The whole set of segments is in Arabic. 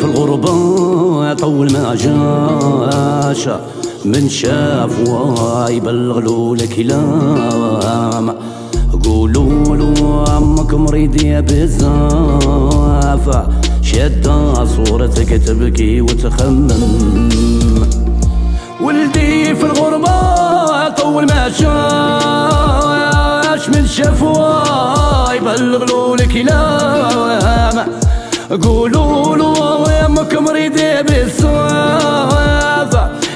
في الغربة طول ما جاش من شاف ويبلغ له الكلام قولوا له أمك مريضة بزاف شادة صورتك تبكي وتخمم. ولدي في الغربة طول ما جاش من شاف ويبلغ له الكلام قولوا له يا أمك مريضة بالصافة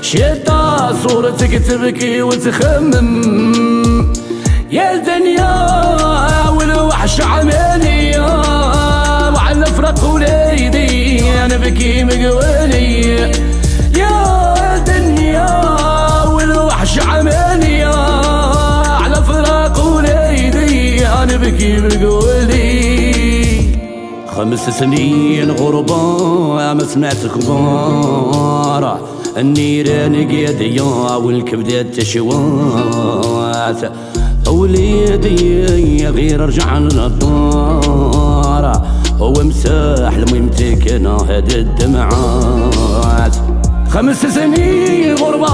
شتا صورتك تبكي وتخمم. يا دنيا والوحش عملي. وعلى فرق وليدي أنا بكي مقولي. يا دنيا والوحش عملي. على فراق وليدي أنا بكي مقولي. خمس سنين غربة ما سمعت أخبار النيران قيادية والكبدات تشوات وليدي غير رجع للدار. هو مساح المهم أنا هاد الدمعات. خمس سنين غربة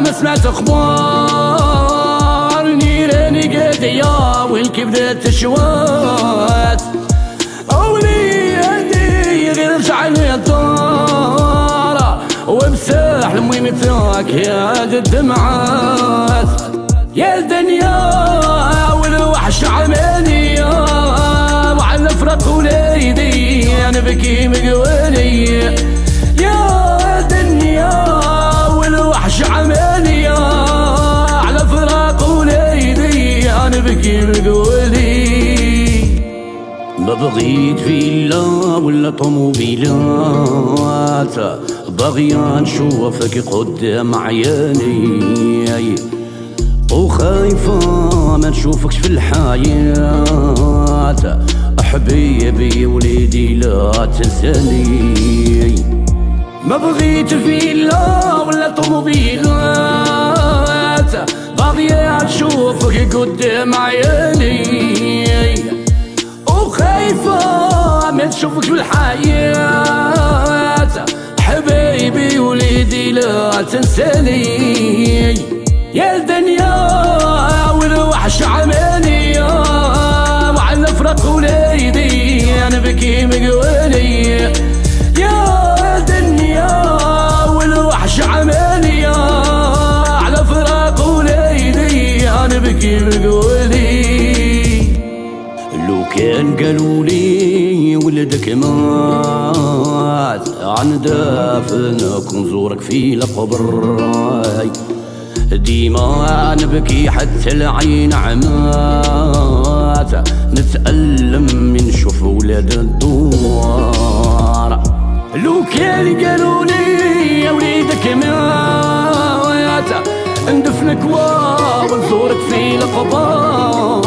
ما سمعت أخبار النيران قيادية والكبدات تشوات لميمتك يا الدمعات يا الدنيا والوحش عماني وعلى فرق وليدي. أنا بكي مقولي يا دنيا والوحش عماني على فراق وليدي. أنا بكي مقولي ما بغيت فيلا ولا طوموبيلات باغي نشوفك قدام عياني وخايفة ما نشوفكش في الحياة. حبيبي وليدي لا تنساني ما بغيت فيلا ولا طوموبيلات باغي نشوفك قدام عياني وخايفة ما نشوفك في الحياة. وليدي لا تنساني. يا الدنيا والوحش عماني؟ وعلى فرق وليدي أنا بكي مقولي يا الدنيا والوحش عماني؟ على فراق وليدي أنا بكي مقولي لو كان قالوا لي ولدك مات عن دافنك ونزورك في القبر ديما نبكي حتى العين عمات. نتألم من نشوف ولاد الدوار. لو كان قالوا لي يا وليدك مات. ندفنك ونزورك في القبر